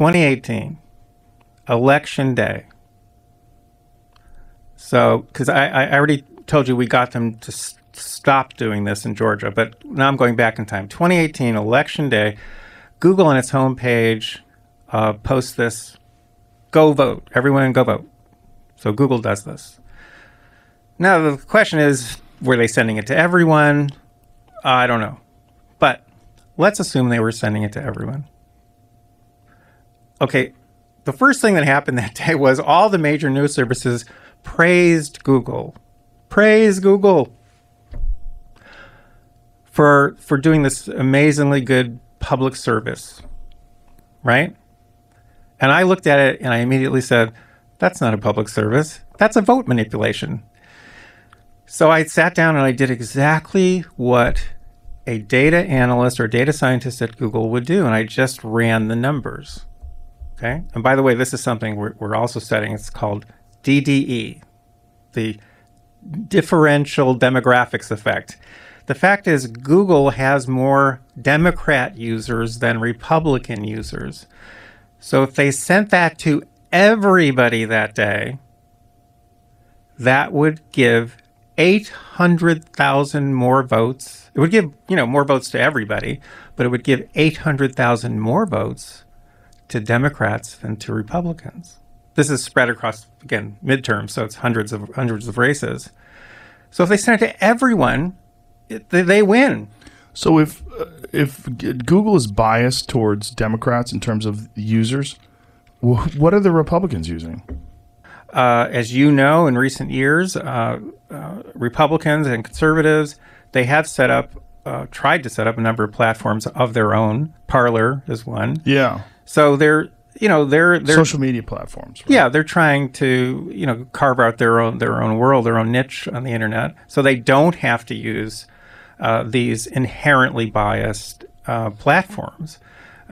2018, election day. So, because I, I already told you we got them to s- stop doing this in Georgia, but now I'm going back in time. 2018, election day, Google on its homepage uh, posts this go vote. Everyone go vote. So Google does this. Now, the question is were they sending it to everyone? I don't know. But let's assume they were sending it to everyone. Okay, the first thing that happened that day was all the major news services praised Google. Praise Google for for doing this amazingly good public service. Right? And I looked at it and I immediately said, that's not a public service. That's a vote manipulation. So I sat down and I did exactly what a data analyst or data scientist at Google would do. And I just ran the numbers. Okay. And by the way, this is something we're, we're also studying. It's called DDE, the differential demographics effect. The fact is, Google has more Democrat users than Republican users. So if they sent that to everybody that day, that would give 800,000 more votes. It would give, you know, more votes to everybody, but it would give 800,000 more votes to Democrats than to Republicans. This is spread across again midterms, so it's hundreds of hundreds of races. So if they send it to everyone, it, they, they win. So if uh, if Google is biased towards Democrats in terms of users, what are the Republicans using? Uh, as you know, in recent years, uh, uh, Republicans and conservatives they have set up, uh, tried to set up a number of platforms of their own. Parler is one. Yeah, So they're, you know, they're they're social media platforms. right? yeah they're trying to you know carve out their own their own world, their own niche on the internet, so they don't have to use uh, these inherently biased uh, platforms.